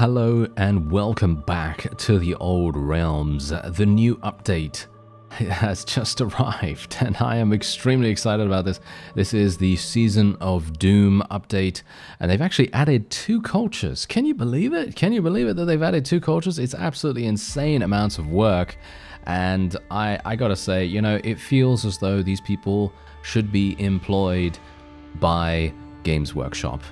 Hello and welcome back to the old realms. The new update has just arrived and I am extremely excited about this. This is the Season of Doom update and they've actually added two cultures. Can you believe it? Can you believe it that they've added two cultures? It's absolutely insane amounts of work and I, I gotta say, you know, it feels as though these people should be employed by Games Workshop,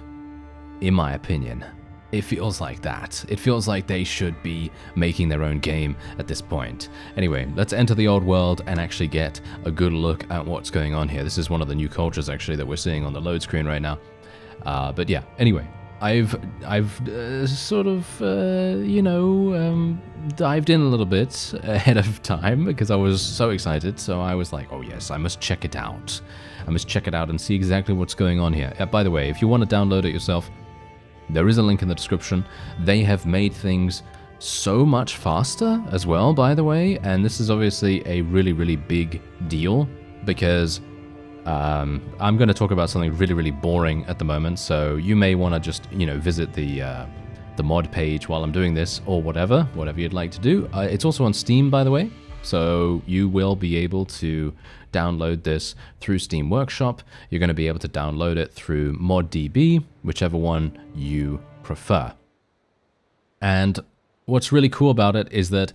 in my opinion. It feels like that. It feels like they should be making their own game at this point. Anyway, let's enter the old world and actually get a good look at what's going on here. This is one of the new cultures actually that we're seeing on the load screen right now. Uh, but yeah, anyway, I've I've uh, sort of uh, you know um, dived in a little bit ahead of time because I was so excited. So I was like, oh yes, I must check it out. I must check it out and see exactly what's going on here. Uh, by the way, if you want to download it yourself, there is a link in the description. They have made things so much faster as well, by the way, and this is obviously a really, really big deal because um, I'm going to talk about something really, really boring at the moment, so you may want to just, you know, visit the uh, the mod page while I'm doing this or whatever, whatever you'd like to do. Uh, it's also on Steam, by the way, so you will be able to download this through Steam Workshop. You're going to be able to download it through ModDB, whichever one you prefer. And what's really cool about it is that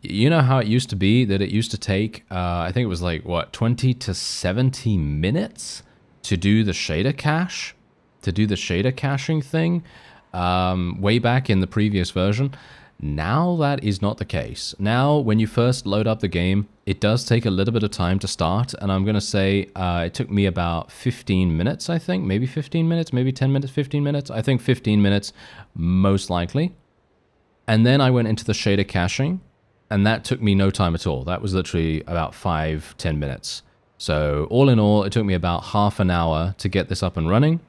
you know how it used to be that it used to take, uh, I think it was like, what, 20 to 70 minutes to do the shader cache, to do the shader caching thing um, way back in the previous version. Now that is not the case. Now, when you first load up the game, it does take a little bit of time to start, and I'm going to say uh, it took me about 15 minutes, I think. Maybe 15 minutes, maybe 10 minutes, 15 minutes. I think 15 minutes, most likely. And then I went into the shader caching, and that took me no time at all. That was literally about 5, 10 minutes. So all in all, it took me about half an hour to get this up and running.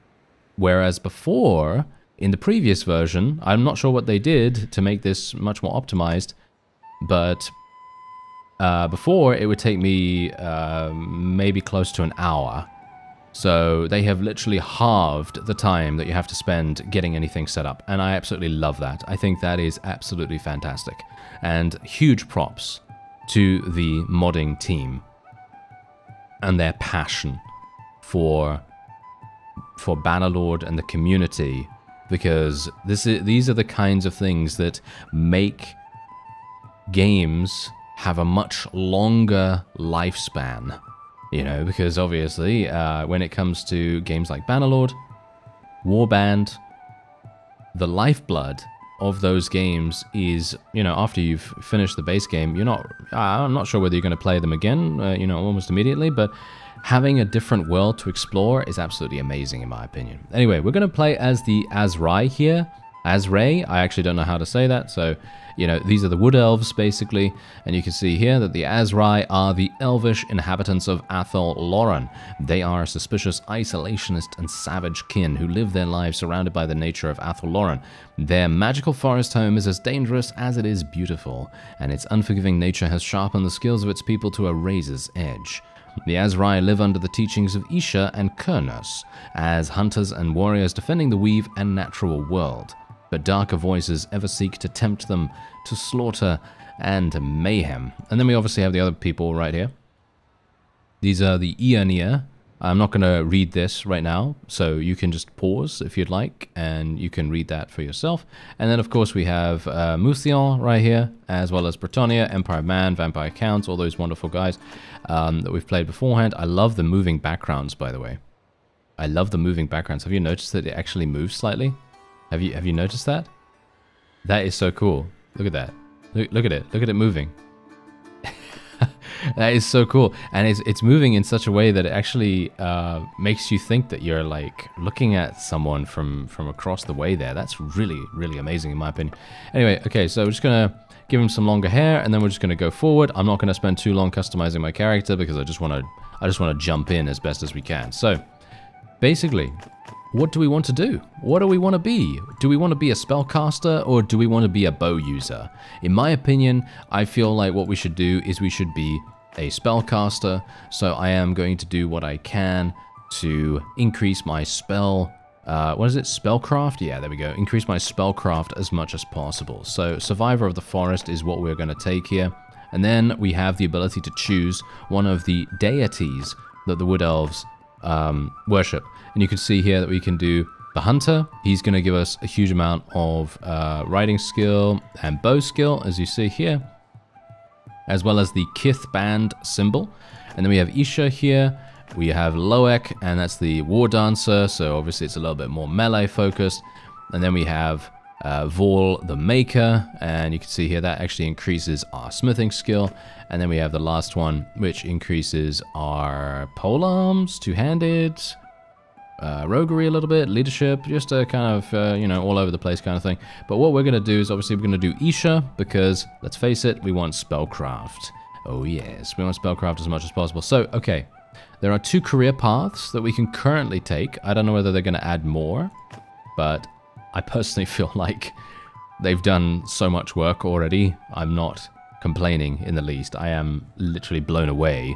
Whereas before, in the previous version, I'm not sure what they did to make this much more optimized, but uh, before it would take me uh, maybe close to an hour. So they have literally halved the time that you have to spend getting anything set up. And I absolutely love that. I think that is absolutely fantastic. And huge props to the modding team and their passion for for Bannerlord and the community because this is, these are the kinds of things that make games have a much longer lifespan. You know, because obviously, uh, when it comes to games like Bannerlord, Warband, the lifeblood of those games is, you know, after you've finished the base game, you're not, I'm not sure whether you're going to play them again, uh, you know, almost immediately, but having a different world to explore is absolutely amazing in my opinion. Anyway, we're going to play as the Asrai here. Asrai, I actually don't know how to say that, so, you know, these are the Wood Elves, basically, and you can see here that the Asrai are the elvish inhabitants of Athel Loren. They are a suspicious, isolationist, and savage kin who live their lives surrounded by the nature of Athel Loren. Their magical forest home is as dangerous as it is beautiful, and its unforgiving nature has sharpened the skills of its people to a razor's edge. The Asrai live under the teachings of Isha and Kurnous, as hunters and warriors defending the weave and natural world. But darker voices ever seek to tempt them to slaughter and mayhem. And then we obviously have the other people right here. These are the Eonir. I'm not going to read this right now, so you can just pause if you'd like, and you can read that for yourself. And then, of course, we have uh, Mousillon right here, as well as Bretonnia, Empire Man, Vampire Counts, all those wonderful guys um, that we've played beforehand. I love the moving backgrounds, by the way. I love the moving backgrounds. Have you noticed that it actually moves slightly? Have you have you noticed that? That is so cool. Look at that. Look, look at it. Look at it moving. that is so cool, and it's it's moving in such a way that it actually uh, makes you think that you're like looking at someone from from across the way there. That's really really amazing in my opinion. Anyway, okay, so we're just gonna give him some longer hair, and then we're just gonna go forward. I'm not gonna spend too long customizing my character because I just want to I just want to jump in as best as we can. So basically, what do we want to do? What do we want to be? Do we want to be a spellcaster or do we want to be a bow user? In my opinion, I feel like what we should do is we should be a spellcaster, so I am going to do what I can to increase my spell uh, what is it? Spellcraft? Yeah, there we go. Increase my spellcraft as much as possible. So Survivor of the Forest is what we're going to take here. And then we have the ability to choose one of the deities that the Wood Elves um, worship. And you can see here that we can do the Hunter. He's going to give us a huge amount of uh, riding skill and bow skill, as you see here. As well as the Kith Band symbol. And then we have Isha here we have Loec, and that's the War Dancer, so obviously it's a little bit more melee focused. And then we have uh, Vaul the Maker, and you can see here that actually increases our smithing skill. And then we have the last one, which increases our polearms, two-handed, uh, roguery a little bit, leadership, just a kind of, uh, you know, all over the place kind of thing. But what we're going to do is obviously we're going to do Isha, because, let's face it, we want Spellcraft. Oh yes, we want Spellcraft as much as possible. So, okay, there are two career paths that we can currently take. I don't know whether they're going to add more, but I personally feel like they've done so much work already. I'm not complaining in the least. I am literally blown away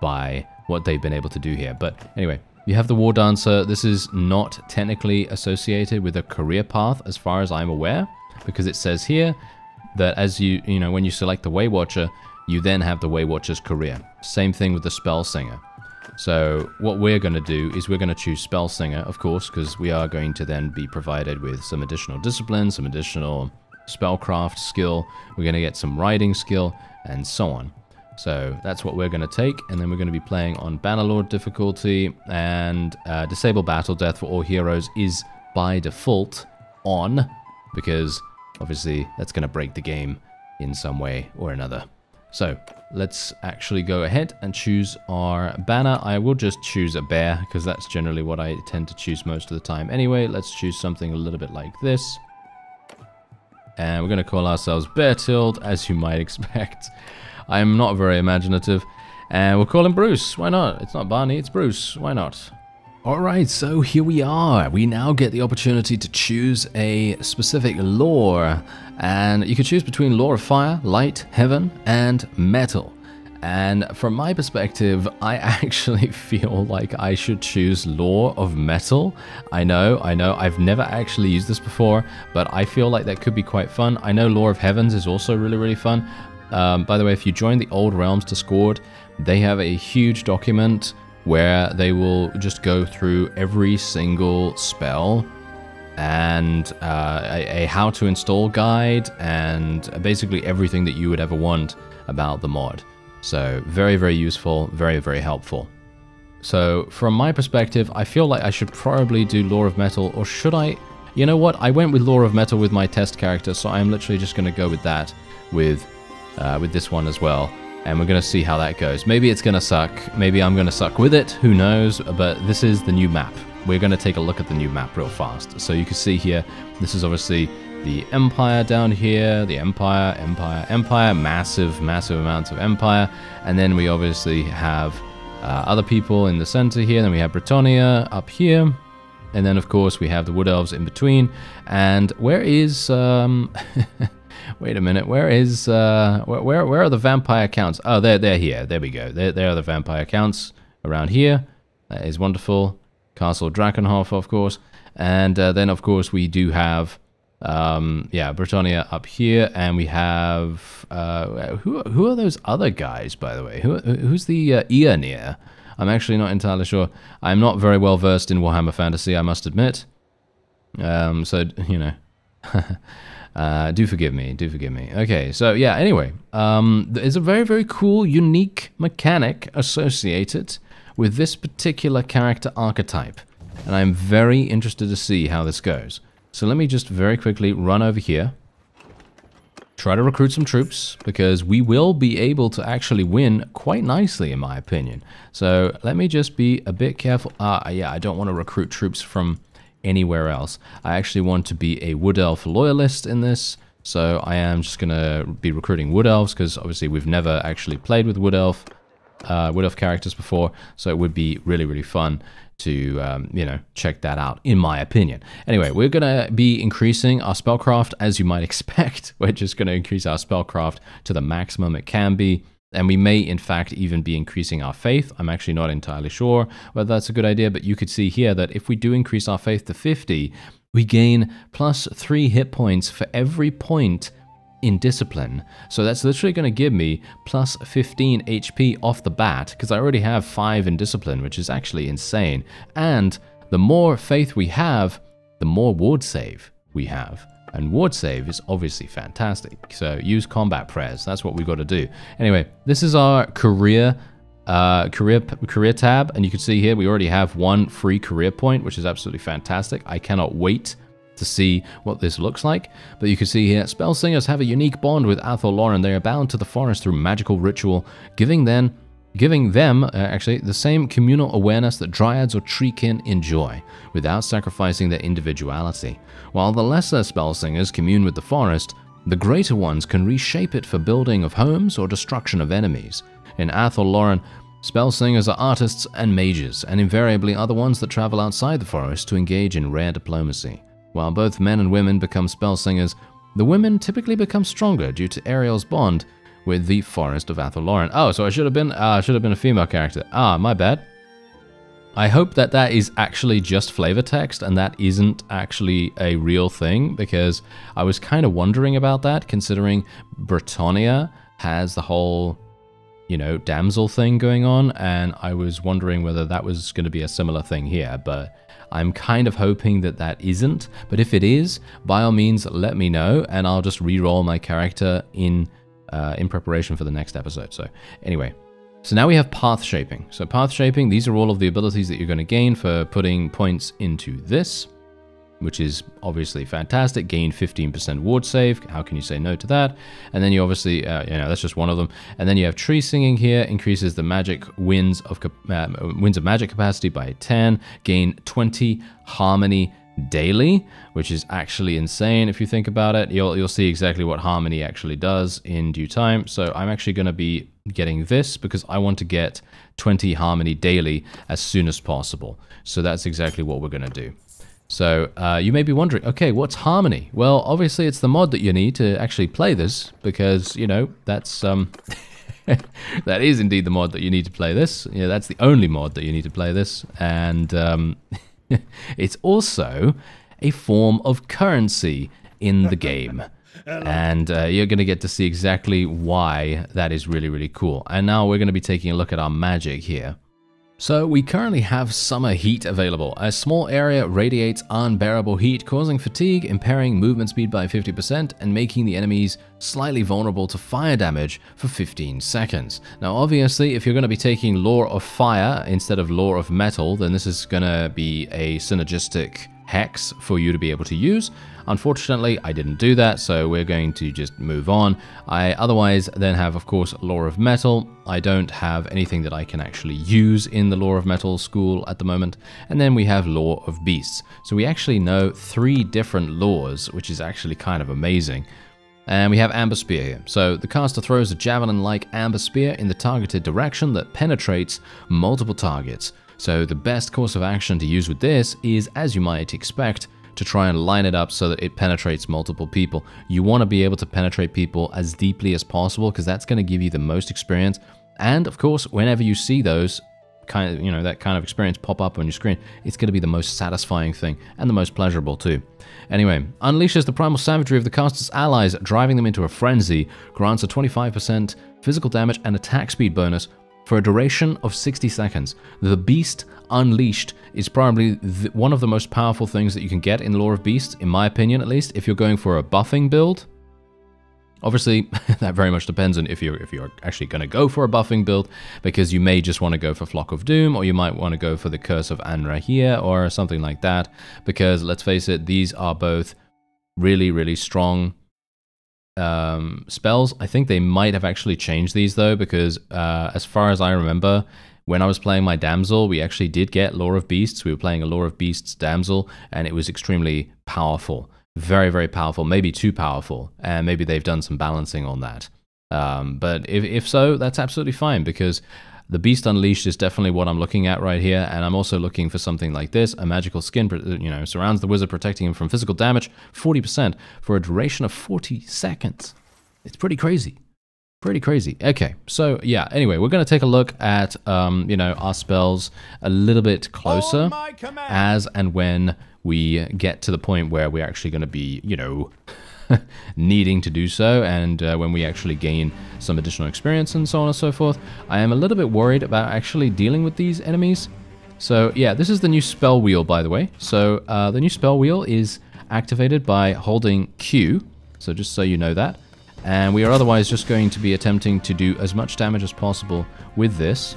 by what they've been able to do here. But anyway, you have the War Dancer. This is not technically associated with a career path as far as I'm aware, because it says here that as you, you know, when you select the Way Watcher, you then have the Way Watcher's career. Same thing with the Spell Singer. So what we're going to do is we're going to choose Spell Singer, of course, because we are going to then be provided with some additional discipline, some additional spellcraft skill. We're going to get some riding skill, and so on. So that's what we're going to take, and then we're going to be playing on Bannerlord difficulty, and uh, Disable Battle Death for all heroes is by default on, because obviously that's going to break the game in some way or another. So let's actually go ahead and choose our banner. I will just choose a bear because that's generally what I tend to choose most of the time. Anyway, let's choose something a little bit like this. And we're going to call ourselves Bear Beartild, as you might expect. I am not very imaginative. And we'll call him Bruce. Why not? It's not Barney, it's Bruce. Why not? Alright, so here we are. We now get the opportunity to choose a specific lore. And you can choose between lore of fire, light, heaven, and metal. And from my perspective, I actually feel like I should choose lore of metal. I know, I know, I've never actually used this before, but I feel like that could be quite fun. I know lore of heavens is also really, really fun. Um, by the way, if you join the Old Realms Discord, they have a huge document where they will just go through every single spell and uh, a, a, how to install guide and basically everything that you would ever want about the mod. So very, very useful, very, very helpful. So from my perspective, I feel like I should probably do Lore of Metal, or should I? You know what? I went with Lore of Metal with my test character, so I'm literally just going to go with that with, uh, with this one as well and we're going to see how that goes. Maybe it's going to suck, maybe I'm going to suck with it, who knows, but this is the new map. We're going to take a look at the new map real fast. So you can see here, this is obviously the Empire down here, the Empire, Empire, Empire, massive, massive amounts of Empire, and then we obviously have uh, other people in the center here, then we have Bretonnia up here, and then of course we have the Wood Elves in between, and where is... Um, Wait a minute. Where is uh where where are the vampire counts? Oh, they're they're here. There we go. There there are the vampire counts around here. That is wonderful. Castle Drakenhof, of course, and uh, then of course we do have um yeah Bretonnia up here, and we have uh who who are those other guys by the way? Who who's the uh, Eonir? I'm actually not entirely sure. I'm not very well versed in Warhammer Fantasy, I must admit. Um, so you know. Uh, do forgive me, do forgive me. Okay, so yeah, anyway, um, there's a very, very cool, unique mechanic associated with this particular character archetype. And I'm very interested to see how this goes. So let me just very quickly run over here. Try to recruit some troops, because we will be able to actually win quite nicely, in my opinion. So let me just be a bit careful. Ah, yeah, I don't want to recruit troops from anywhere else. I actually want to be a Wood Elf loyalist in this, so I am just going to be recruiting Wood Elves, because obviously we've never actually played with Wood Elf, uh, Wood Elf characters before, so it would be really, really fun to, um, you know, check that out, in my opinion. Anyway, we're going to be increasing our spellcraft, as you might expect. We're just going to increase our spellcraft to the maximum it can be. And we may, in fact, even be increasing our faith. I'm actually not entirely sure whether that's a good idea, but you could see here that if we do increase our faith to 50, we gain plus 3 hit points for every point in discipline. So that's literally going to give me plus 15 HP off the bat, because I already have 5 in discipline, which is actually insane. And the more faith we have, the more ward save we have. And ward save is obviously fantastic. So use combat prayers. That's what we've got to do. Anyway, this is our career uh, career career tab, and you can see here we already have one free career point, which is absolutely fantastic. I cannot wait to see what this looks like. But you can see here, spell singers have a unique bond with Athel Loren. They are bound to the forest through magical ritual, giving them giving them, uh, actually, the same communal awareness that dryads or treekin enjoy, without sacrificing their individuality. While the lesser spellsingers commune with the forest, the greater ones can reshape it for building of homes or destruction of enemies. In Athel Loren, spellsingers are artists and mages, and invariably are the ones that travel outside the forest to engage in rare diplomacy. While both men and women become spellsingers, the women typically become stronger due to Ariel's bond with the Forest of Athel Loren. Oh, so I should have been uh, should have been a female character. Ah, my bad. I hope that that is actually just flavor text and that isn't actually a real thing because I was kind of wondering about that considering Bretonnia has the whole, you know, damsel thing going on and I was wondering whether that was going to be a similar thing here, but I'm kind of hoping that that isn't. But if it is, by all means, let me know and I'll just re-roll my character in uh, in preparation for the next episode. So anyway, so now we have path shaping. So path shaping, these are all of the abilities that you're going to gain for putting points into this, which is obviously fantastic. Gain 15% ward save. How can you say no to that? And then you obviously, uh, you know, that's just one of them. And then you have tree singing here, increases the magic winds of uh, winds of magic capacity by 10. Gain 20 harmony daily, which is actually insane if you think about it. You'll, you'll see exactly what Harmony actually does in due time. So I'm actually going to be getting this because I want to get 20 Harmony daily as soon as possible. So that's exactly what we're going to do. So uh, you may be wondering, okay, what's Harmony? Well, obviously it's the mod that you need to actually play this because, you know, that's... um. that is indeed the mod that you need to play this. Yeah, that's the only mod that you need to play this. And um, it's also a form of currency in the game. and uh, you're going to get to see exactly why that is really, really cool. And now we're going to be taking a look at our magic here. So we currently have summer heat available. A small area radiates unbearable heat, causing fatigue, impairing movement speed by 50%, and making the enemies slightly vulnerable to fire damage for 15 seconds. Now obviously, if you're going to be taking Lore of Fire instead of Lore of Metal, then this is going to be a synergistic hex for you to be able to use. Unfortunately, I didn't do that, so we're going to just move on. I otherwise then have, of course, Lore of Metal. I don't have anything that I can actually use in the Lore of Metal school at the moment. And then we have Lore of Beasts. So we actually know three different laws, which is actually kind of amazing. And we have Amber Spear here. So the caster throws a javelin-like Amber Spear in the targeted direction that penetrates multiple targets. So the best course of action to use with this is, as you might expect, to try and line it up so that it penetrates multiple people. You want to be able to penetrate people as deeply as possible because that's going to give you the most experience. And of course, whenever you see those kind of, you know, that kind of experience pop up on your screen, it's going to be the most satisfying thing and the most pleasurable too. Anyway, unleashes the primal savagery of the caster's allies, driving them into a frenzy, grants a 25% physical damage and attack speed bonus for a duration of 60 seconds. The Beast Unleashed is probably one of the most powerful things that you can get in Lore of Beasts, in my opinion at least, if you're going for a buffing build. Obviously, that very much depends on if you're if you're actually going to go for a buffing build, because you may just want to go for Flock of Doom, or you might want to go for the Curse of Anraheir, or something like that. Because let's face it, these are both really, really strong um, spells. I think they might have actually changed these though, because uh, as far as I remember, when I was playing my damsel, we actually did get Lore of Beasts. We were playing a Lore of Beasts damsel, and it was extremely powerful. Very, very powerful, maybe too powerful, and maybe they've done some balancing on that. Um, but if, if so, that's absolutely fine because the Beast Unleashed is definitely what I'm looking at right here, and I'm also looking for something like this. A magical skin, you know, surrounds the wizard, protecting him from physical damage, 40% for a duration of 40 seconds. It's pretty crazy. Pretty crazy. Okay, so yeah, anyway, we're going to take a look at, um, you know, our spells a little bit closer as and when we get to the point where we're actually going to be, you know, needing to do so and uh, when we actually gain some additional experience and so on and so forth. I am a little bit worried about actually dealing with these enemies. So yeah, this is the new spell wheel, by the way. So uh, the new spell wheel is activated by holding Q. So just so you know that. And we are otherwise just going to be attempting to do as much damage as possible with this.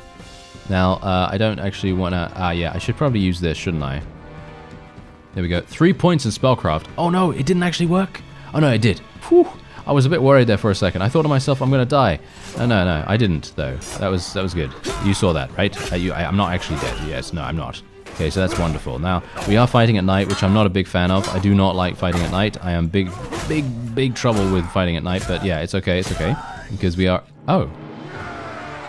Now, uh, I don't actually want to... Ah, yeah, I should probably use this, shouldn't I? There we go. Three points in Spellcraft. Oh no, it didn't actually work. Oh no, it did. Whew. I was a bit worried there for a second. I thought to myself, I'm going to die. No, no, no, I didn't, though. That was that was good. You saw that, right? Uh, you, I, I'm not actually dead. Yes, no, I'm not. Okay, so that's wonderful. Now, we are fighting at night, which I'm not a big fan of. I do not like fighting at night. I am big, big, big trouble with fighting at night, but yeah, it's okay, it's okay. Because we are... Oh.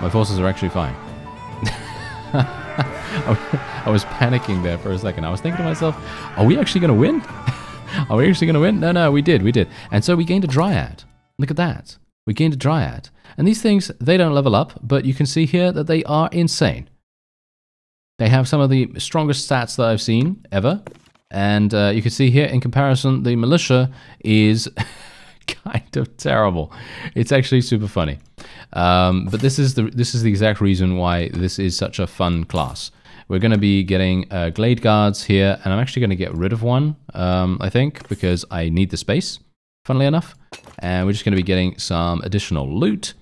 My forces are actually fine. I was panicking there for a second. I was thinking to myself, are we actually going to win? Are we actually going to win? No, no, we did, we did. And so we gained a Dryad. Look at that. We gained a Dryad. And these things, they don't level up, but you can see here that they are insane. They have some of the strongest stats that I've seen ever. And uh, you can see here, in comparison, the Militia is kind of terrible. It's actually super funny. Um, but this is the this is the exact reason why this is such a fun class. We're going to be getting uh, Glade Guards here, and I'm actually going to get rid of one, um, I think, because I need the space, funnily enough. And we're just going to be getting some additional loot.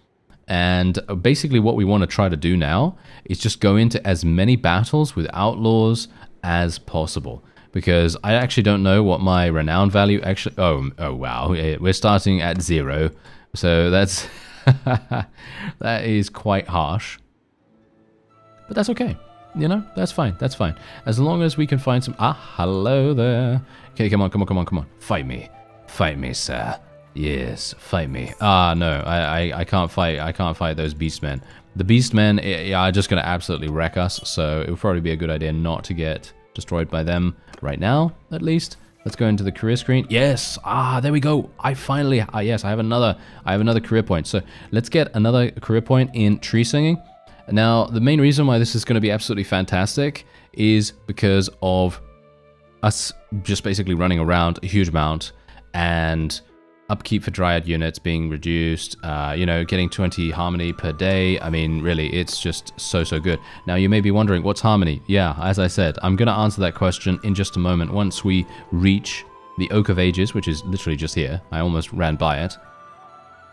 And basically what we want to try to do now is just go into as many battles with outlaws as possible. Because I actually don't know what my renown value actually... Oh, oh wow, we're starting at zero. So that's... that is quite harsh. But that's okay you know, that's fine. That's fine. As long as we can find some... Ah, hello there. Okay, come on, come on, come on, come on. Fight me. Fight me, sir. Yes, fight me. Ah, no, I, I, I can't fight. I can't fight those beastmen. The beastmen eh, are just going to absolutely wreck us, so it would probably be a good idea not to get destroyed by them right now, at least. Let's go into the career screen. Yes, ah, there we go. I finally, ah, yes, I have another, I have another career point. So let's get another career point in tree singing. Now, the main reason why this is going to be absolutely fantastic is because of us just basically running around a huge amount and upkeep for Dryad units being reduced, uh, you know, getting 20 Harmony per day. I mean, really, it's just so, so good. Now, you may be wondering, what's Harmony? Yeah, as I said, I'm going to answer that question in just a moment once we reach the Oak of Ages, which is literally just here. I almost ran by it.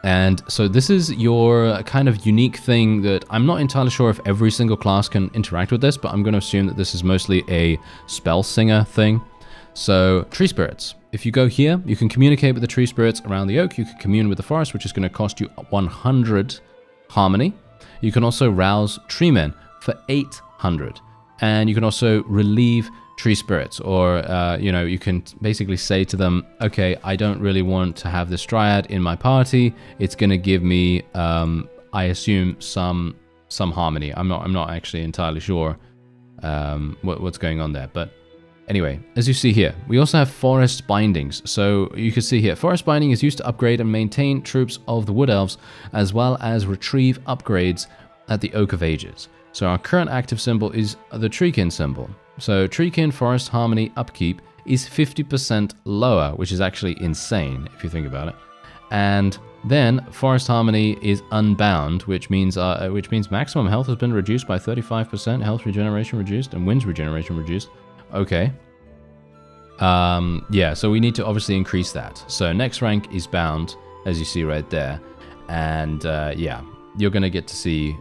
And so this is your kind of unique thing that I'm not entirely sure if every single class can interact with this, but I'm going to assume that this is mostly a spell singer thing. So tree spirits. If you go here, you can communicate with the tree spirits around the oak. You can commune with the forest, which is going to cost you 100 harmony. You can also rouse tree men for 800. And you can also relieve tree spirits or uh, you know you can basically say to them okay i don't really want to have this dryad in my party it's going to give me um, i assume some some harmony i'm not i'm not actually entirely sure um, what, what's going on there but anyway as you see here we also have forest bindings so you can see here forest binding is used to upgrade and maintain troops of the wood elves as well as retrieve upgrades at the oak of ages so our current active symbol is the treekin symbol so Treekin Forest Harmony upkeep is 50% lower, which is actually insane if you think about it. And then Forest Harmony is unbound, which means uh, which means maximum health has been reduced by 35%, health regeneration reduced, and winds regeneration reduced. Okay. Um, yeah, so we need to obviously increase that. So next rank is bound, as you see right there. And uh, yeah, you're going to get to see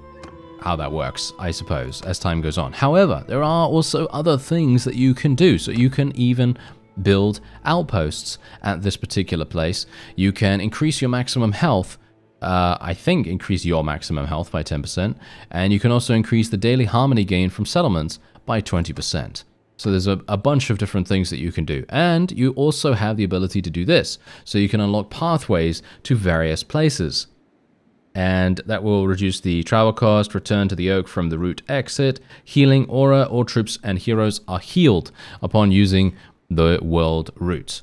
how that works, I suppose, as time goes on. However, there are also other things that you can do. So you can even build outposts at this particular place. You can increase your maximum health uh, I think increase your maximum health by 10%, and you can also increase the daily harmony gain from settlements by 20%. So there's a, a, bunch of different things that you can do. And you also have the ability to do this. So you can unlock pathways to various places and that will reduce the travel cost, return to the oak from the route exit, healing aura, all troops and heroes are healed upon using the world route.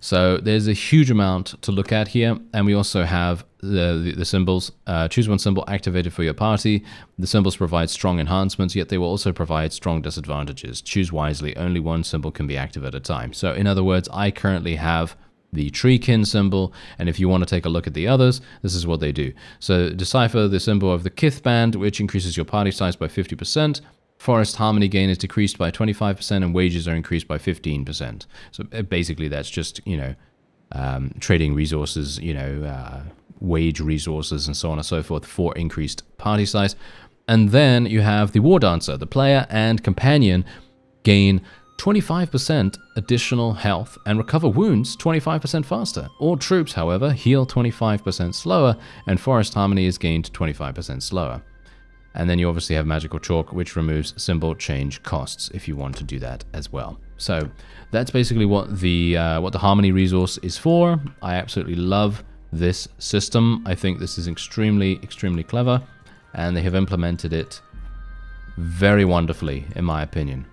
So there's a huge amount to look at here, and we also have the, the, symbols. Uh, choose one symbol activated for your party. The symbols provide strong enhancements, yet they will also provide strong disadvantages. Choose wisely. Only one symbol can be active at a time. So in other words, I currently have the treekin symbol, and if you want to take a look at the others, this is what they do. So decipher the symbol of the kith band, which increases your party size by 50%. Forest harmony gain is decreased by 25% and wages are increased by 15%. So basically that's just, you know, um, trading resources, you know, uh, wage resources and so on and so forth for increased party size. And then you have the War Dancer. The player and companion gain 25% additional health and recover wounds 25% faster. All troops, however, heal 25% slower, and Forest Harmony is gained 25% slower. And then you obviously have Magical Chalk, which removes symbol change costs if you want to do that as well. So that's basically what the uh, what the Harmony resource is for. I absolutely love this system. I think this is extremely, extremely clever, and they have implemented it very wonderfully, in my opinion.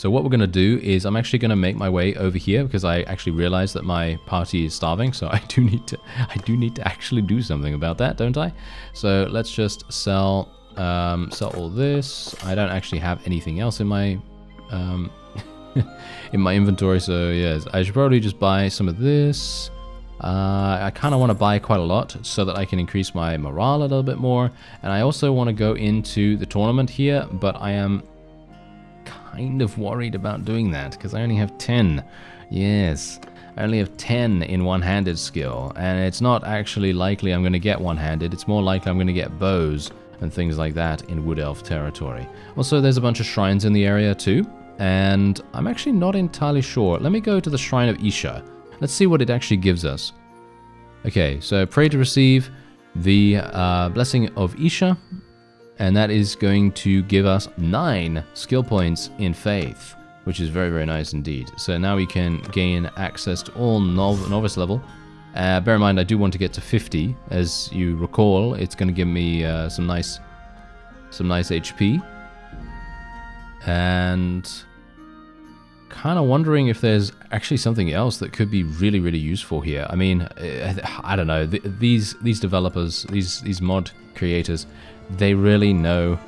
So what we're going to do is I'm actually going to make my way over here because I actually realized that my party is starving. So I do need to I do need to actually do something about that, don't I? So let's just sell um, sell all this. I don't actually have anything else in my um, in my inventory. So yes, I should probably just buy some of this. Uh, I kind of want to buy quite a lot so that I can increase my morale a little bit more. And I also want to go into the tournament here, but I am kind of worried about doing that because I only have 10. Yes, I only have 10 in one-handed skill. And it's not actually likely I'm going to get one-handed. It's more likely I'm going to get bows and things like that in Wood Elf territory. Also, there's a bunch of shrines in the area too. And I'm actually not entirely sure. Let me go to the Shrine of Isha. Let's see what it actually gives us. Okay, so pray to receive the uh, blessing of Isha, and that is going to give us nine skill points in faith, which is very, very nice indeed. So now we can gain access to all nov novice level. Uh, bear in mind, I do want to get to 50. As you recall, it's going to give me uh, some nice, some nice HP. And kind of wondering if there's actually something else that could be really, really useful here. I mean, I don't know. These these developers, these these mod creators, they really know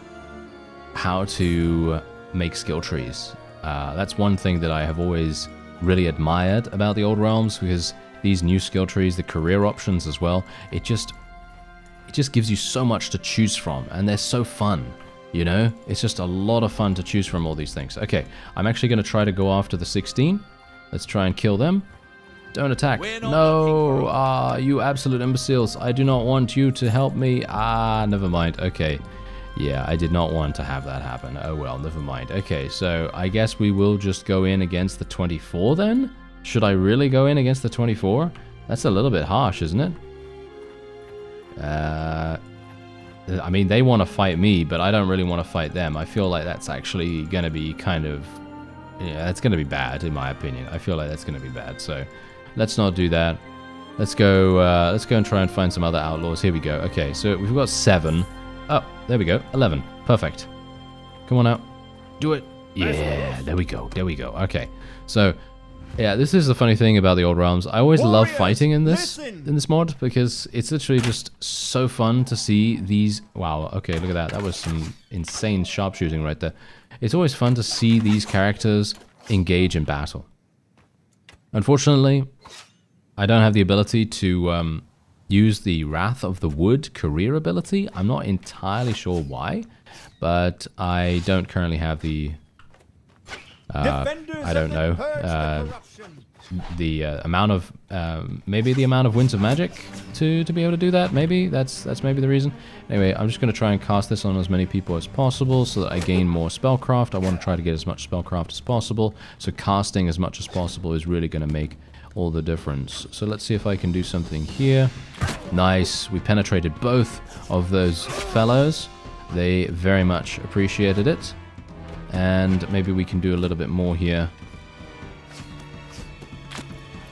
how to make skill trees. Uh, that's one thing that I have always really admired about the old realms because these new skill trees, the career options as well, it just it just gives you so much to choose from and they're so fun. You know, it's just a lot of fun to choose from all these things. Okay, I'm actually going to try to go after the 16. Let's try and kill them. Don't attack. No, ah, you absolute imbeciles. I do not want you to help me. Ah, never mind. Okay. Yeah, I did not want to have that happen. Oh well, never mind. Okay, so I guess we will just go in against the 24 then? Should I really go in against the 24? That's a little bit harsh, isn't it? Uh, I mean, they want to fight me, but I don't really want to fight them. I feel like that's actually going to be kind of... Yeah, that's going to be bad, in my opinion. I feel like that's going to be bad, so let's not do that. Let's go, uh, let's go and try and find some other outlaws. Here we go. Okay, so we've got seven. Oh, there we go. 11. Perfect. Come on out. Do it. Yeah, there we go. There we go. Okay, so yeah, this is the funny thing about the old realms. I always Warriors, love fighting in this listen. in this mod because it's literally just so fun to see these. Wow, okay, look at that. That was some insane sharpshooting right there. It's always fun to see these characters engage in battle. Unfortunately, I don't have the ability to um, use the Wrath of the Wood career ability. I'm not entirely sure why, but I don't currently have the uh, I don't know. Uh, the uh, amount of um, maybe the amount of winds of magic to to be able to do that. Maybe that's that's maybe the reason. Anyway, I'm just going to try and cast this on as many people as possible so that I gain more spellcraft. I want to try to get as much spellcraft as possible. So casting as much as possible is really going to make all the difference. So let's see if I can do something here. Nice. We penetrated both of those fellows. They very much appreciated it. And maybe we can do a little bit more here.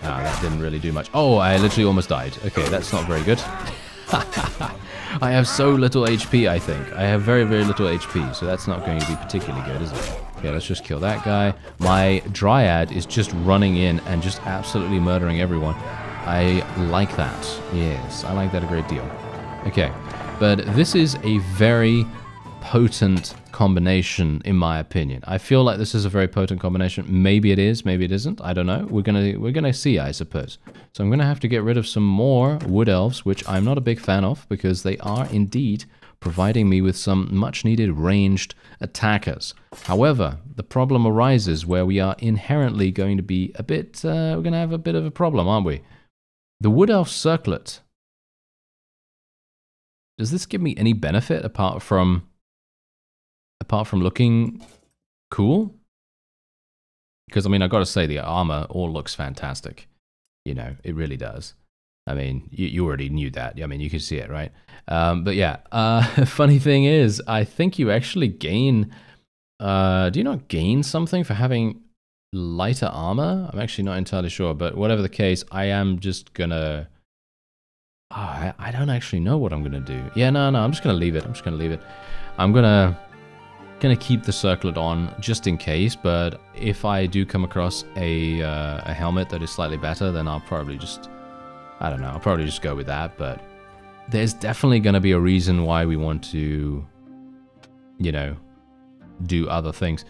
Ah, that didn't really do much. Oh, I literally almost died. Okay, that's not very good. I have so little HP, I think. I have very, very little HP, so that's not going to be particularly good, is it? Okay, let's just kill that guy. My Dryad is just running in and just absolutely murdering everyone. I like that. Yes, I like that a great deal. Okay, but this is a very potent combination in my opinion. I feel like this is a very potent combination. Maybe it is, maybe it isn't. I don't know. We're gonna we're gonna see, I suppose. So I'm gonna have to get rid of some more wood elves, which I'm not a big fan of because they are indeed providing me with some much needed ranged attackers. However, the problem arises where we are inherently going to be a bit, uh, we're to have a bit of a problem, aren't we? The Wood Elf Circlet. Does this give me any benefit apart from, apart from looking cool? Because, I mean, i got to say, the armor all looks fantastic. You know, it really does. I mean, you, you already knew that. I mean, you can see it, right? Um, but yeah, uh, funny thing is, I think you actually gain. Uh, do you not gain something for having lighter armor? I'm actually not entirely sure, but whatever the case, I am just gonna. Oh, I, I don't actually know what I'm gonna do. Yeah, no, no, I'm just gonna leave it. I'm just gonna leave it. I'm gonna gonna keep the circlet on just in case. But if I do come across a uh, a helmet that is slightly better, then I'll probably just I don't know. I'll probably just go with that, but there's definitely going to be a reason why we want to, you know, do other things.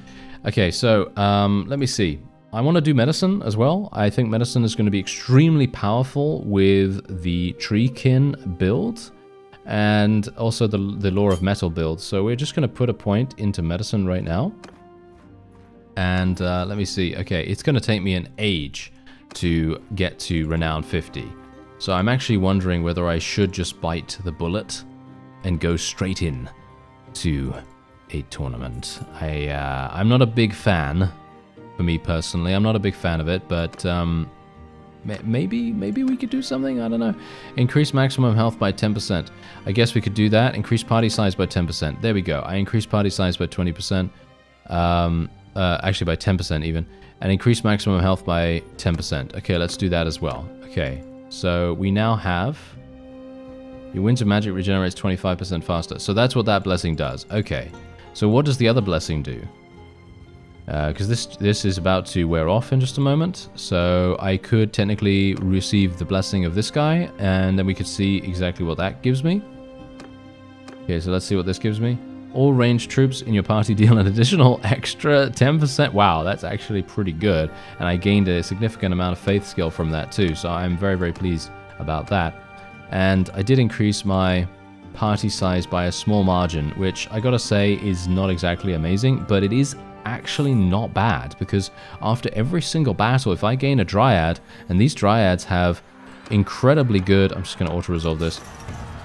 Okay, so um, let me see. I want to do medicine as well. I think medicine is going to be extremely powerful with the treekin build and also the, the lore of metal build. So we're just going to put a point into medicine right now. And uh, let me see. Okay, it's going to take me an age to get to renown 50. So I'm actually wondering whether I should just bite the bullet and go straight in to a tournament. I, uh, I'm not a big fan, for me personally. I'm not a big fan of it, but um, maybe maybe we could do something. I don't know. Increase maximum health by 10%. I guess we could do that. Increase party size by 10%. There we go. I increase party size by 20%. Um, uh, actually, by 10% even. And increase maximum health by 10%. Okay, let's do that as well. Okay, so we now have... Your winter magic regenerates 25% faster. So that's what that blessing does. Okay. So what does the other blessing do? Because uh, this this is about to wear off in just a moment. So I could technically receive the blessing of this guy. And then we could see exactly what that gives me. Okay, so let's see what this gives me. All ranged troops in your party deal an additional extra 10%. Wow, that's actually pretty good. And I gained a significant amount of faith skill from that too. So I'm very, very pleased about that. And I did increase my party size by a small margin, which I gotta say is not exactly amazing, but it is actually not bad because after every single battle, if I gain a Dryad, and these Dryads have incredibly good, I'm just gonna auto-resolve this,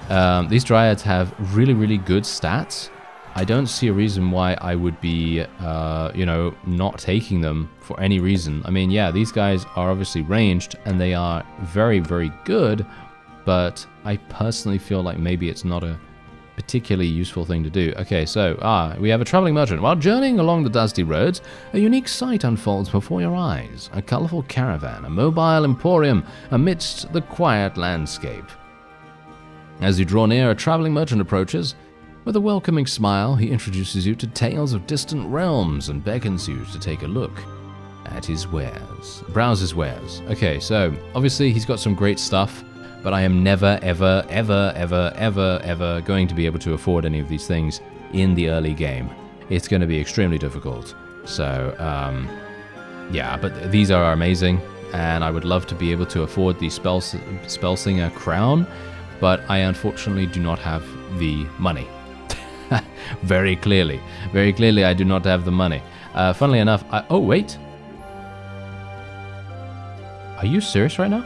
um, these Dryads have really, really good stats, I don't see a reason why I would be, uh, you know, not taking them for any reason. I mean, yeah, these guys are obviously ranged and they are very, very good, but I personally feel like maybe it's not a particularly useful thing to do. Okay, so, ah, we have a traveling merchant. While journeying along the dusty roads, a unique sight unfolds before your eyes. A colorful caravan, a mobile emporium amidst the quiet landscape. As you draw near, a traveling merchant approaches. With a welcoming smile, he introduces you to tales of distant realms and beckons you to take a look at his wares. Browse his wares. Okay, so obviously he's got some great stuff, but I am never, ever, ever, ever, ever, ever going to be able to afford any of these things in the early game. It's going to be extremely difficult. So, um, yeah, but these are amazing, and I would love to be able to afford the Spell, Spellslinger crown, but I unfortunately do not have the money. very clearly. Very clearly, I do not have the money. Uh, funnily enough, I, oh, wait. Are you serious right now?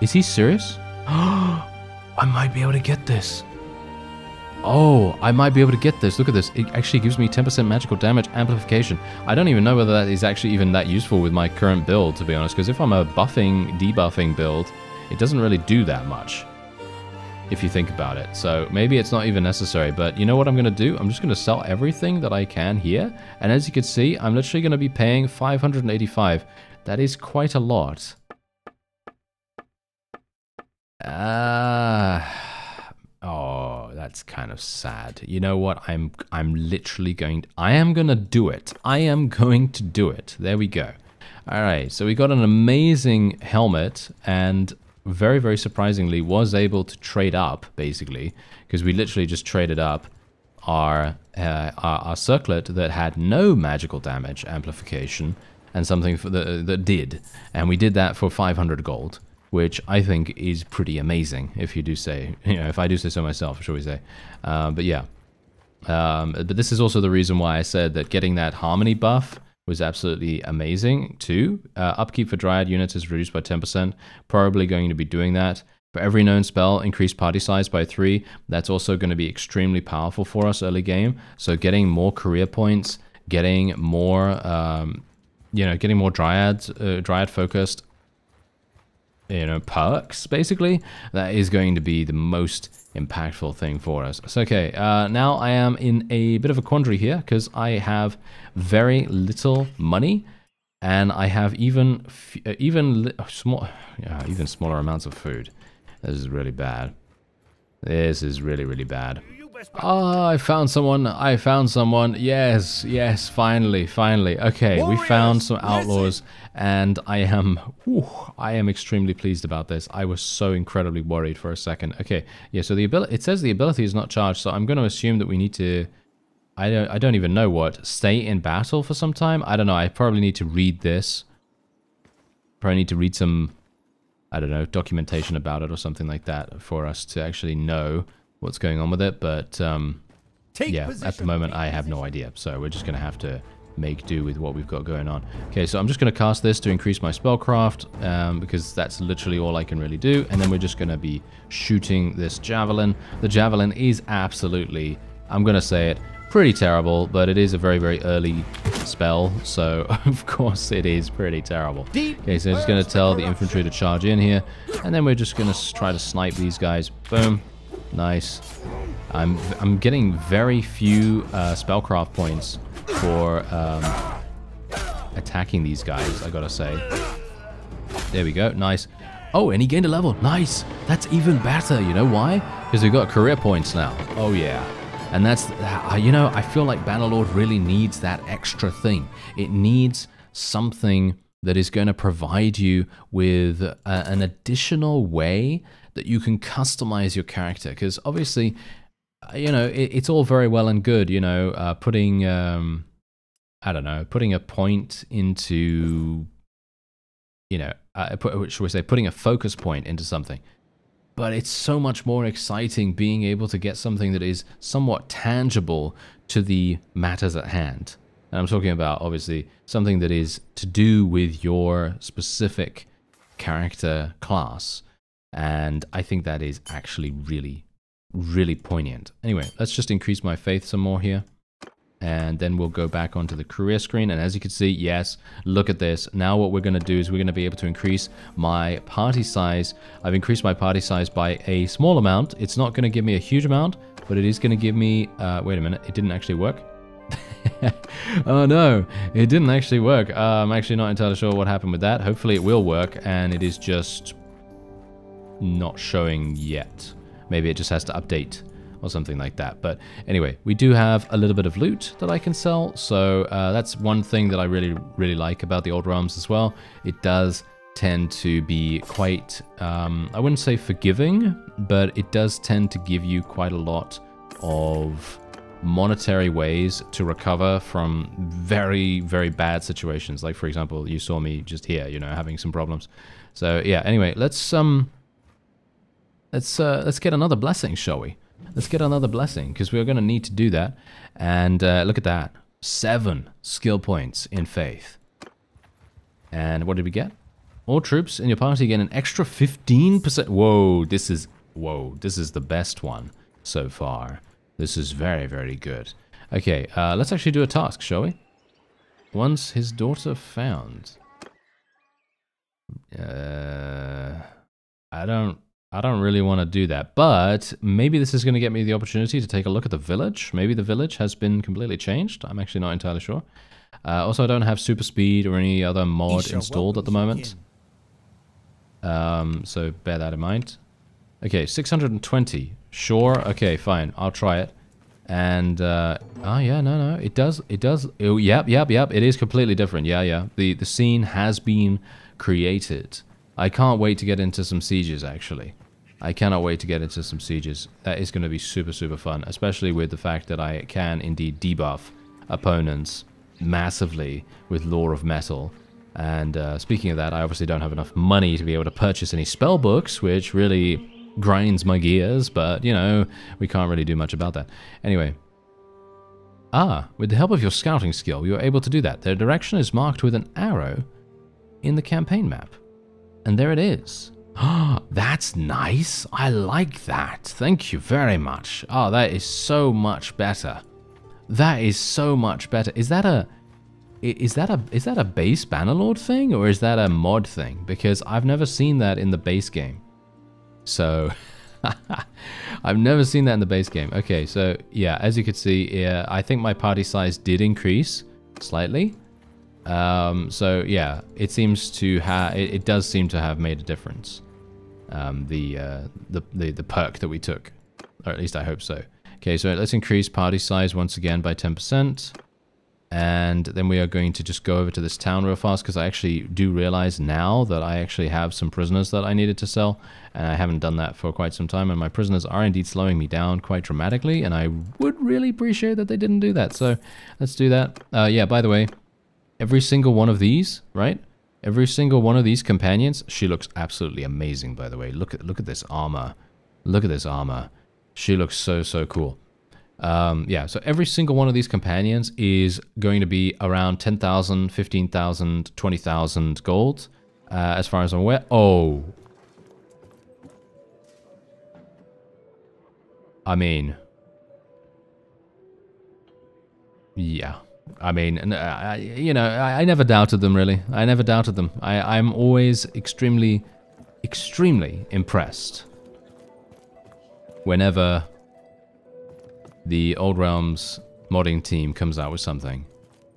Is he serious? I might be able to get this. Oh, I might be able to get this. Look at this. It actually gives me 10% magical damage amplification. I don't even know whether that is actually even that useful with my current build, to be honest, because if I'm a buffing, debuffing build, it doesn't really do that much if you think about it. So maybe it's not even necessary, but you know what I'm going to do? I'm just going to sell everything that I can here. And as you can see, I'm literally going to be paying 585. That is quite a lot. Uh, oh, that's kind of sad. You know what? I'm I'm literally going. I am to do it. I am going to do it. There we go. All right, so we got an amazing helmet and very, very surprisingly was able to trade up, basically, because we literally just traded up our, uh, our, our, circlet that had no magical damage amplification and something the, that did. And we did that for 500 gold, which I think is pretty amazing, if you do say, you know, if I do say so myself, shall we say. Uh, but yeah. Um, but this is also the reason why I said that getting that harmony buff was absolutely amazing too. Uh, upkeep for Dryad units is reduced by 10%. Probably going to be doing that. For every known spell, increase party size by 3. That's also going to be extremely powerful for us early game. So getting more career points, getting more, um, you know, getting more Dryad, uh, Dryad focused, you know, perks, basically, that is going to be the most impactful thing for us. So, okay, uh, now I am in a bit of a quandary here because I have very little money and I have even uh, even small, yeah, even smaller amounts of food. This is really bad. This is really, really bad. Oh, I found someone. I found someone. Yes, yes, finally, finally. Okay, Warriors, we found some outlaws, and I am, whew, I am extremely pleased about this. I was so incredibly worried for a second. Okay, yeah. So the ability, it says the ability is not charged, so I'm going to assume that we need to. I don't. I don't even know what. Stay in battle for some time. I don't know. I probably need to read this. Probably need to read some. I don't know documentation about it or something like that for us to actually know what's going on with it, but um, yeah, at the moment I have no idea. So we're just going to have to make do with what we've got going on. Okay, so I'm just going to cast this to increase my spellcraft um, because that's literally all I can really do. And then we're just going to be shooting this javelin. The javelin is absolutely, I'm going to say it, pretty terrible, but it is a very, very early spell. So, of course, it is pretty terrible. Okay, so I'm just going to tell the infantry to charge in here. And then we're just going to try to snipe these guys. Boom. Nice. I'm I'm getting very few uh, spellcraft points for um, attacking these guys. I gotta say. There we go. Nice. Oh, and he gained a level. Nice. That's even better. You know why? Because we've got career points now. Oh yeah. And that's, uh, you know, I feel like Bannerlord really needs that extra thing. It needs something that is going to provide you with a, an additional way that you can customize your character because obviously uh, you know it, it's all very well and good you know uh, putting um, i don't know putting a point into you know uh, put, should we say putting a focus point into something. But it's so much more exciting being able to get something that is somewhat tangible to the matters at hand. And i'm talking about obviously something that is to do with your specific character class and I think that is actually really, really poignant. Anyway, let's just increase my faith some more here. And then we'll go back onto the career screen. And as you can see, yes, look at this. Now what we're going to do is we're going to be able to increase my party size. I've increased my party size by a small amount. It's not going to give me a huge amount, but it is going to give me... Uh, wait a minute, it didn't actually work. oh no, it didn't actually work. Uh, I'm actually not entirely sure what happened with that. Hopefully it will work and it is just not showing yet. Maybe it just has to update or something like that. But anyway, we do have a little bit of loot that I can sell. So uh, that's one thing that I really, really like about the Old Realms as well. It does tend to be quite, um, I wouldn't say forgiving, but it does tend to give you quite a lot of monetary ways to recover from very, very bad situations. Like, for example, you saw me just here, you know, having some problems. So yeah, anyway, let's um let's uh, let's get another blessing, shall we? Let's get another blessing because we're going to need to do that. And uh, look at that, seven skill points in faith. And what did we get? All troops in your party get an extra 15%. Whoa, this is whoa, this is the best one so far. This is very, very good. Okay, uh, let's actually do a task, shall we? Once his daughter found. Uh, I don't I don't really want to do that, but maybe this is going to get me the opportunity to take a look at the village. Maybe the village has been completely changed. I'm actually not entirely sure. Uh, also, I don't have super speed or any other mod installed at the moment. Um, so bear that in mind. Okay, 620. Sure. Okay, fine. I'll try it. And, uh, oh yeah, no, no, it does, it does, oh, yep, yep, yep, it is completely different. Yeah, yeah, the, the scene has been created. I can't wait to get into some sieges, actually. I cannot wait to get into some sieges. That is going to be super, super fun, especially with the fact that I can indeed debuff opponents massively with Lore of Metal. And uh, speaking of that, I obviously don't have enough money to be able to purchase any spell books, which really grinds my gears, but, you know, we can't really do much about that. Anyway. Ah, with the help of your scouting skill, you're able to do that. Their direction is marked with an arrow in the campaign map. And there it is. Ah, that's nice. I like that. Thank you very much. Oh, that is so much better. That is so much better. Is that a is that a is that a base Bannerlord thing or is that a mod thing? Because I've never seen that in the base game. So I've never seen that in the base game. Okay, so yeah, as you can see, yeah, I think my party size did increase slightly. Um, so yeah, it seems to have it, it, does seem to have made a difference. Um, the, uh, the the the perk that we took, or at least I hope so. Okay, so let's increase party size once again by 10%. And then we are going to just go over to this town real fast because I actually do realize now that I actually have some prisoners that I needed to sell. And I haven't done that for quite some time. And my prisoners are indeed slowing me down quite dramatically. And I would really appreciate that they didn't do that. So let's do that. Uh, yeah, by the way, every single one of these, right? Every single one of these companions, she looks absolutely amazing, by the way. Look at, look at this armor. Look at this armor. She looks so, so cool. Um, yeah, so every single one of these companions is going to be around 10,000, 15,000, 20,000 gold, uh, as far as I'm aware. Oh. I mean... Yeah. I mean, uh, I, you know, I, I never doubted them, really. I never doubted them. I, I'm always extremely, extremely impressed whenever the Old Realms modding team comes out with something.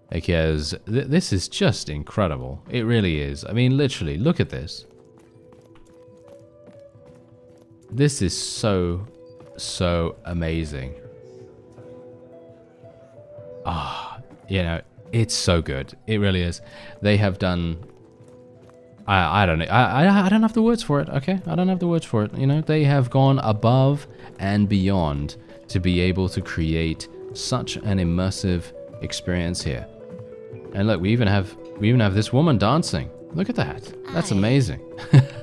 Because th this is just incredible. It really is. I mean, literally, look at this. This is so, so amazing. You know, it's so good. It really is. They have done I, I don't know. I, I, I don't have the words for it, okay? I don't have the words for it. You know, they have gone above and beyond to be able to create such an immersive experience here. And look, we even have we even have this woman dancing. Look at that. That's amazing.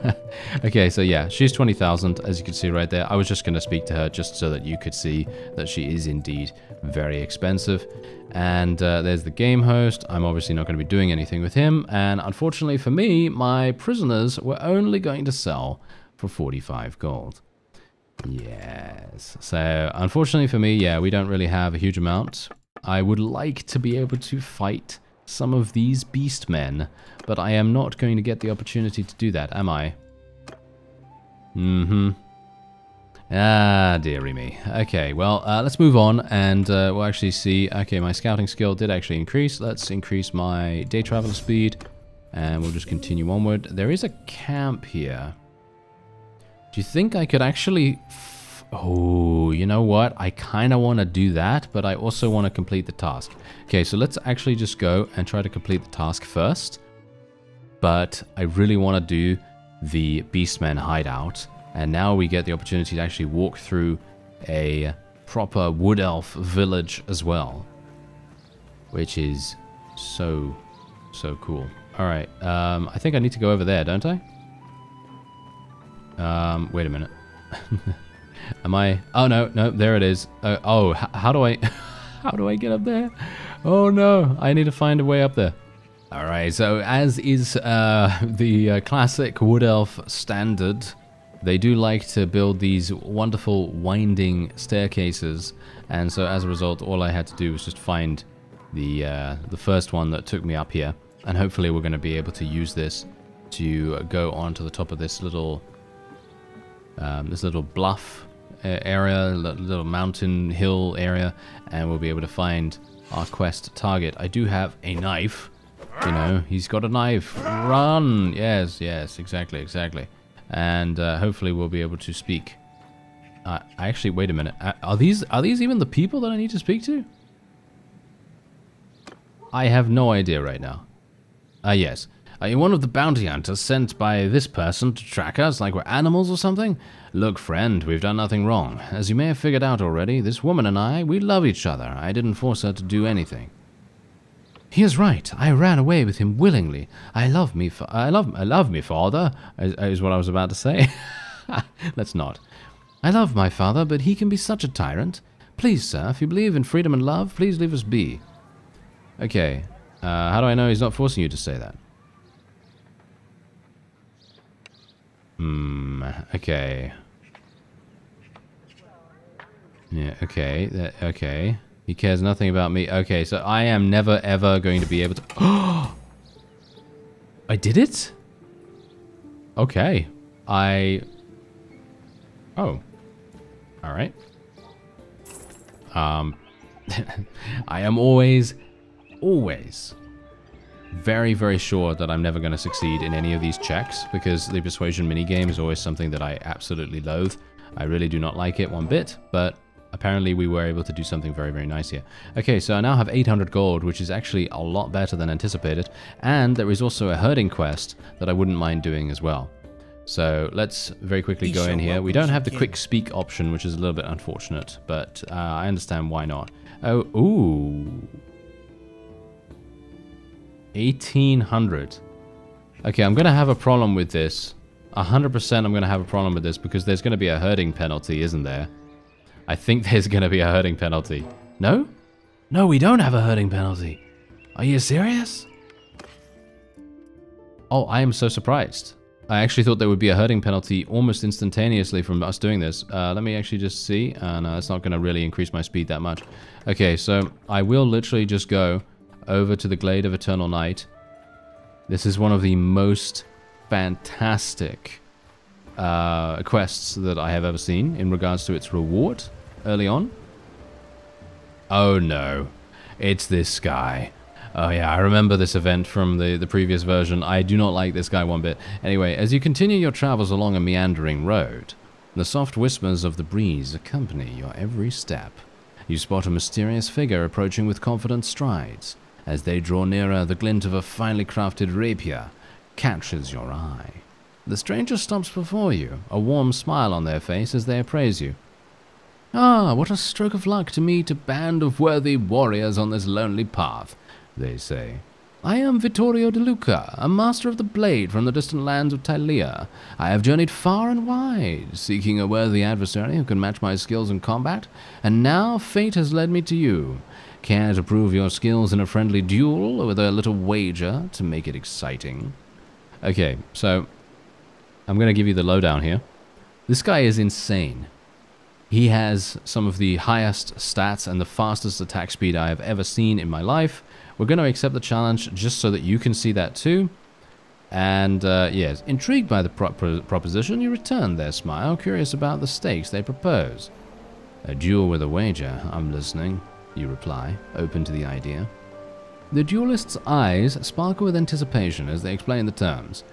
okay, so yeah, she's 20,000, as you can see right there. I was just going to speak to her just so that you could see that she is indeed very expensive. And uh, there's the game host. I'm obviously not going to be doing anything with him. And unfortunately for me, my prisoners were only going to sell for 45 gold. Yes. So unfortunately for me, yeah, we don't really have a huge amount. I would like to be able to fight some of these beast men, but I am not going to get the opportunity to do that, am I? Mm-hmm. Ah, dearie me. Okay, well, uh, let's move on and uh, we'll actually see. Okay, my scouting skill did actually increase. Let's increase my day travel speed and we'll just continue onward. There is a camp here. Do you think I could actually... oh, you know what? I kind of want to do that, but I also want to complete the task. Okay, so let's actually just go and try to complete the task first. But I really want to do the Beastmen hideout and now we get the opportunity to actually walk through a proper wood elf village as well. Which is so, so cool. Alright, um, I think I need to go over there, don't I? Um, wait a minute. Am I? Oh, no, no, there it is. Uh, oh, how do I... how do I get up there? Oh, no, I need to find a way up there. Alright, so as is uh, the uh, classic Wood Elf standard, they do like to build these wonderful winding staircases, and so as a result, all I had to do was just find the uh, the first one that took me up here, and hopefully we're going to be able to use this to go onto the top of this little um, this little bluff uh, area, little mountain hill area, and we'll be able to find our quest target. I do have a knife. You know, he's got a knife. Run! Yes, yes, exactly, exactly and uh, hopefully we'll be able to speak Uh, actually, wait a minute. Uh, are these are these even the people that I need to speak to? I have no idea right now. Ah, uh, yes. Are you one of the bounty hunters sent by this person to track us like we're animals or something? Look, friend, we've done nothing wrong. As you may have figured out already, this woman and I, we love each other. I didn't force her to do anything. He is right. I ran away with him willingly. I love me. I love. I love me, father. Is, is what I was about to say. Let's not. I love my father, but he can be such a tyrant. Please, sir, if you believe in freedom and love, please leave us be. Okay. Uh, how do I know he's not forcing you to say that? Hmm. Okay. Yeah. Okay. okay. He cares nothing about me. Okay, so I am never ever going to be able to... Oh! I did it? Okay. I... Oh. Alright. Um... I am always, always very, very sure that I'm never going to succeed in any of these checks because the persuasion minigame is always something that I absolutely loathe. I really do not like it one bit, but apparently we were able to do something very, very nice here. Okay, so I now have 800 gold, which is actually a lot better than anticipated. And there is also a herding quest that I wouldn't mind doing as well. So let's very quickly go in here. We don't have the quick speak option, which is a little bit unfortunate, but uh, I understand why not. Oh, ooh. 1800. Okay, I'm going to have a problem with this. 100% I'm going to have a problem with this because there's going to be a herding penalty, isn't there? I think there's going to be a herding penalty. No? No, we don't have a herding penalty. Are you serious? Oh, I am so surprised. I actually thought there would be a herding penalty almost instantaneously from us doing this. Uh, let me actually just see. Uh, no, it's not going to really increase my speed that much. Okay, so I will literally just go over to the Glade of Eternal Night. This is one of the most fantastic uh, quests that I have ever seen in regards to its reward early on. Oh no, it's this guy. Oh yeah, I remember this event from the, the previous version. I do not like this guy one bit. Anyway, as you continue your travels along a meandering road, the soft whispers of the breeze accompany your every step. You spot a mysterious figure approaching with confident strides. As they draw nearer, the glint of a finely crafted rapier catches your eye. The stranger stops before you, a warm smile on their face as they appraise you. Ah, what a stroke of luck to meet a band of worthy warriors on this lonely path, they say. I am Vittorio De Luca, a master of the blade from the distant lands of Tilea. I have journeyed far and wide, seeking a worthy adversary who can match my skills in combat, and now fate has led me to you. Care to prove your skills in a friendly duel with a little wager to make it exciting? Okay, so I'm going to give you the lowdown here. This guy is insane. He has some of the highest stats and the fastest attack speed I have ever seen in my life. We're going to accept the challenge just so that you can see that too. And uh, yes, intrigued by the pro proposition, you return their smile, curious about the stakes they propose. A duel with a wager, I'm listening, you reply, open to the idea. The duelist's eyes sparkle with anticipation as they explain the terms.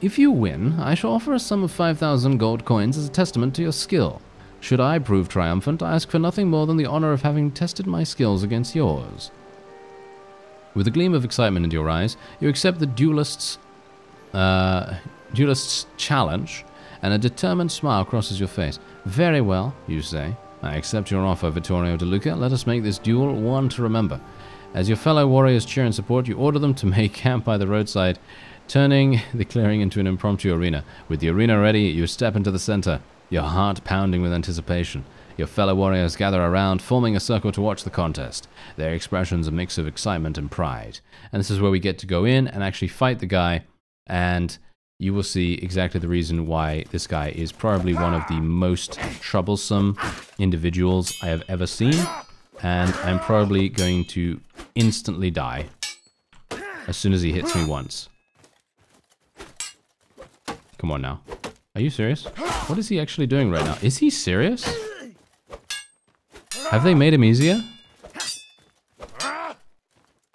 If you win, I shall offer a sum of 5,000 gold coins as a testament to your skill. Should I prove triumphant, I ask for nothing more than the honor of having tested my skills against yours. With a gleam of excitement in your eyes, you accept the duelist's, uh, duelist's challenge, and a determined smile crosses your face. Very well, you say. I accept your offer, Vittorio De Luca. Let us make this duel one to remember. As your fellow warriors cheer and support, you order them to make camp by the roadside, turning the clearing into an impromptu arena. With the arena ready, you step into the center your heart pounding with anticipation. Your fellow warriors gather around, forming a circle to watch the contest. Their expressions a mix of excitement and pride. And this is where we get to go in and actually fight the guy, and you will see exactly the reason why this guy is probably one of the most troublesome individuals I have ever seen. And I'm probably going to instantly die as soon as he hits me once. Come on now. Are you serious? What is he actually doing right now? Is he serious? Have they made him easier?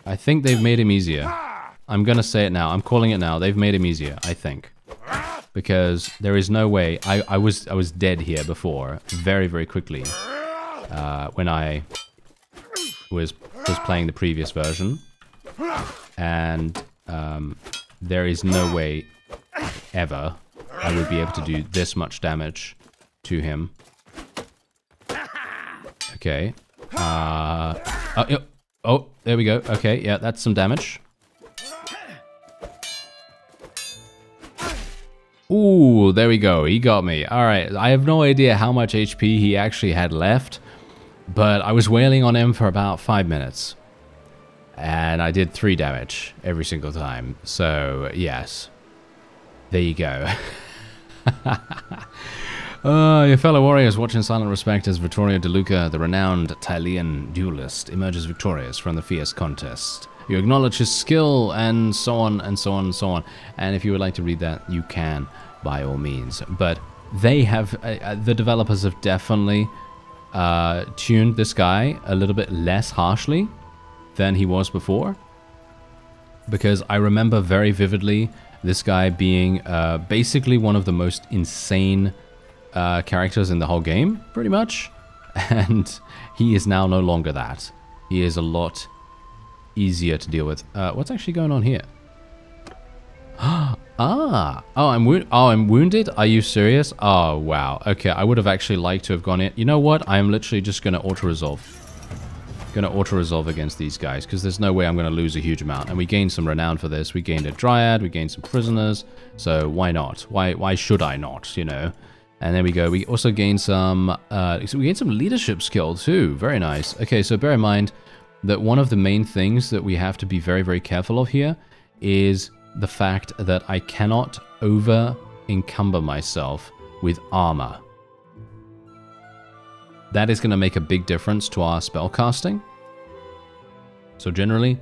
I think they've made him easier. I'm gonna say it now. I'm calling it now. They've made him easier, I think. because there is no way. I, I was I was dead here before, very very quickly, uh, when I was was playing the previous version, and um, there is no way ever I would be able to do this much damage to him. Okay. Uh, oh, oh, there we go. Okay, yeah, that's some damage. Ooh, there we go. He got me. All right. I have no idea how much HP he actually had left, but I was wailing on him for about five minutes. And I did three damage every single time. So, yes. There you go. uh, your fellow warriors watching silent respect as Vittorio De Luca, the renowned Tilean duelist, emerges victorious from the fierce contest. You acknowledge his skill and so on and so on and so on. And if you would like to read that, you can by all means. But they have, uh, uh, the developers have definitely uh, tuned this guy a little bit less harshly than he was before. Because I remember very vividly this guy being uh, basically one of the most insane uh, characters in the whole game, pretty much. And he is now no longer that. He is a lot easier to deal with. Uh, what's actually going on here? ah, oh, I'm oh, I'm wounded. Are you serious? Oh, wow. Okay, I would have actually liked to have gone in. You know what? I am literally just going to auto-resolve. Going to auto-resolve against these guys because there's no way I'm going to lose a huge amount. And we gained some renown for this. We gained a dryad. We gained some prisoners. So why not? Why why should I not? You know. And there we go. We also gained some. Uh, we gained some leadership skill too. Very nice. Okay, so bear in mind that one of the main things that we have to be very, very careful of here is the fact that I cannot over encumber myself with armor. That is going to make a big difference to our spell casting. So generally,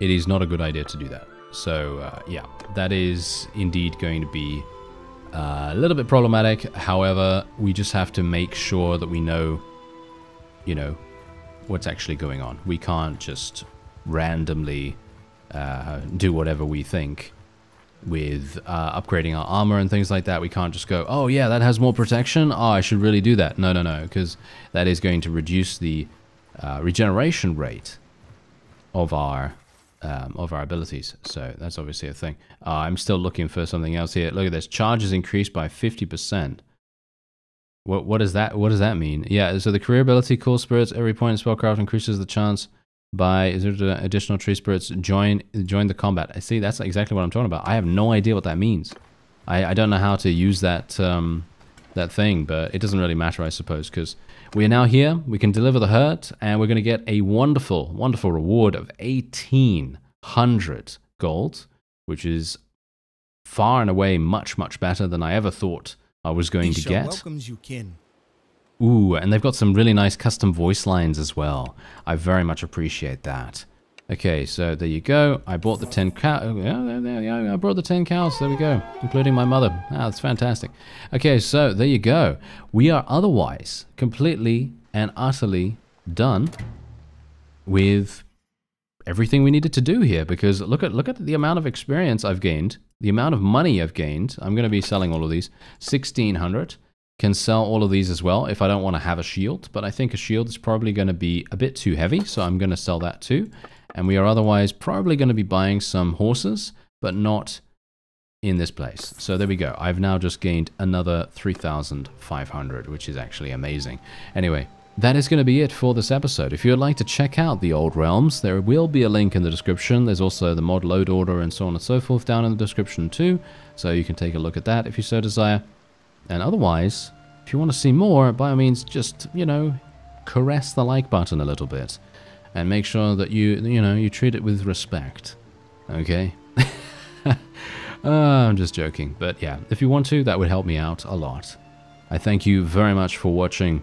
it is not a good idea to do that. So uh, yeah, that is indeed going to be uh, a little bit problematic. However, we just have to make sure that we know, you know, what's actually going on. We can't just randomly uh, do whatever we think with uh, upgrading our armor and things like that. We can't just go, oh yeah, that has more protection. Oh, I should really do that. No, no, no, because that is going to reduce the uh, regeneration rate of our um, of our abilities. So that's obviously a thing. Uh, I'm still looking for something else here. Look at this. Charges increased by 50%. What what does that what does that mean? Yeah, so the career ability Cool Spirits every point in spellcraft increases the chance by is there additional tree spirits join join the combat. I see that's exactly what I'm talking about. I have no idea what that means. I, I don't know how to use that um, that thing, but it doesn't really matter, I suppose, because we are now here. We can deliver the hurt, and we're going to get a wonderful, wonderful reward of 1,800 gold, which is far and away much, much better than I ever thought I was going to get. Welcomes you, kin. Ooh, and they've got some really nice custom voice lines as well. I very much appreciate that. Okay, so there you go. I bought the 10 cows. Oh, yeah, there, yeah, I brought the 10 cows. There we go. Including my mother. Ah, that's fantastic. Okay, so there you go. We are otherwise completely and utterly done with everything we needed to do here because look at look at the amount of experience I've gained the amount of money I've gained, I'm going to be selling all of these, 1600. Can sell all of these as well if I don't want to have a shield, but I think a shield is probably going to be a bit too heavy, so I'm going to sell that too. And we are otherwise probably going to be buying some horses, but not in this place. So there we go. I've now just gained another 3,500, which is actually amazing. Anyway, that is going to be it for this episode. If you would like to check out the Old Realms, there will be a link in the description. There's also the mod load order and so on and so forth down in the description too, so you can take a look at that if you so desire. And otherwise, if you want to see more, by all means, just, you know, caress the like button a little bit and make sure that you, you know, you treat it with respect. Okay? uh, I'm just joking, but yeah, if you want to, that would help me out a lot. I thank you very much for watching